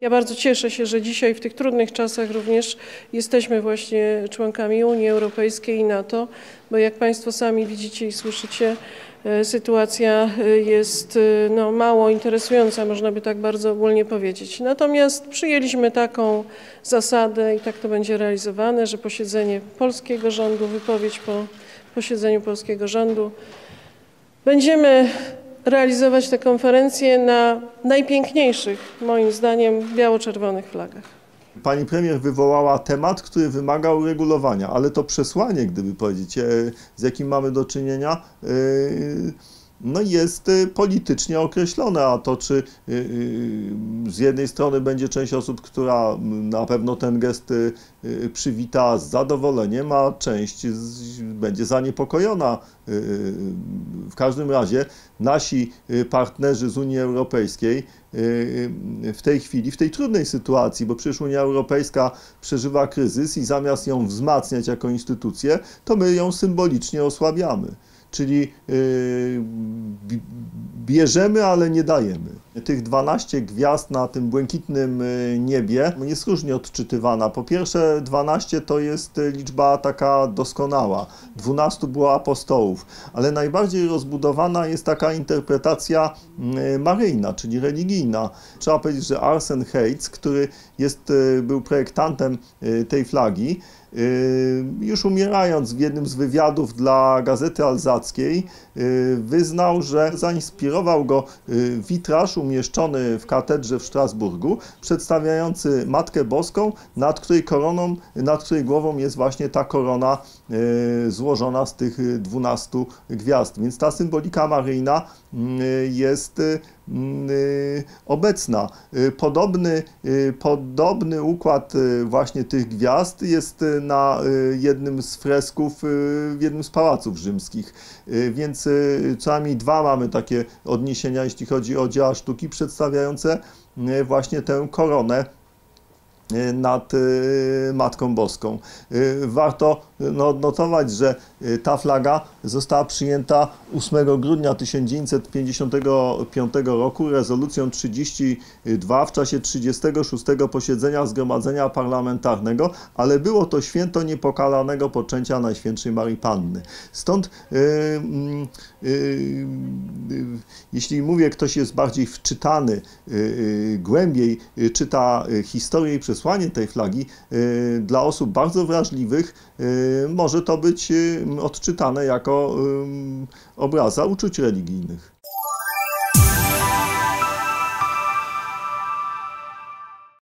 Ja bardzo cieszę się, że dzisiaj w tych trudnych czasach również jesteśmy właśnie członkami Unii Europejskiej i NATO, bo jak Państwo sami widzicie i słyszycie, e, sytuacja e, jest e, no, mało interesująca, można by tak bardzo ogólnie powiedzieć. Natomiast przyjęliśmy taką zasadę i tak to będzie realizowane, że posiedzenie polskiego rządu, wypowiedź po posiedzeniu polskiego rządu Będziemy realizować te konferencje na najpiękniejszych, moim zdaniem, biało-czerwonych flagach. Pani premier wywołała temat, który wymaga uregulowania, ale to przesłanie, gdyby powiedzieć, e, z jakim mamy do czynienia, e, no jest e, politycznie określone, a to czy e, e, z jednej strony będzie część osób, która na pewno ten gest przywita z zadowoleniem, a część będzie zaniepokojona. W każdym razie nasi partnerzy z Unii Europejskiej w tej chwili, w tej trudnej sytuacji, bo przecież Unia Europejska przeżywa kryzys i zamiast ją wzmacniać jako instytucję, to my ją symbolicznie osłabiamy. Czyli bi- bierzemy, ale nie dajemy. Tych 12 gwiazd na tym błękitnym y, niebie jest różnie odczytywana. Po pierwsze, 12 to jest y, liczba taka doskonała. 12 było apostołów, ale najbardziej rozbudowana jest taka interpretacja y, maryjna, czyli religijna. Trzeba powiedzieć, że Arsen Heitz, który jest, był projektantem tej flagi, już umierając w jednym z wywiadów dla Gazety Alzackiej, wyznał, że zainspirował go witraż umieszczony w katedrze w Strasburgu, przedstawiający Matkę Boską, nad której koroną, nad której głową jest właśnie ta korona y, złożona z tych y, 12 gwiazd. Więc ta symbolika maryjna y, jest y, y, obecna. Y, Podobny, podobny układ właśnie tych gwiazd jest na jednym z fresków w jednym z pałaców rzymskich. Więc co najmniej dwa mamy takie odniesienia, jeśli chodzi o dzieła sztuki przedstawiające y, właśnie tę koronę y, nad y, Matką Boską. Warto no, odnotować, że y, ta flaga została przyjęta 8 grudnia 1955 roku rezolucją 32 w czasie 36 posiedzenia Zgromadzenia Parlamentarnego, ale było to święto niepokalanego poczęcia Najświętszej Marii Panny. Stąd y, mm, y, y, jeśli mówię, ktoś jest bardziej wczytany, y, y, głębiej czyta historię i przesłanie tej flagi, dla osób bardzo wrażliwych może to być y, odczytane jako obraza uczuć religijnych.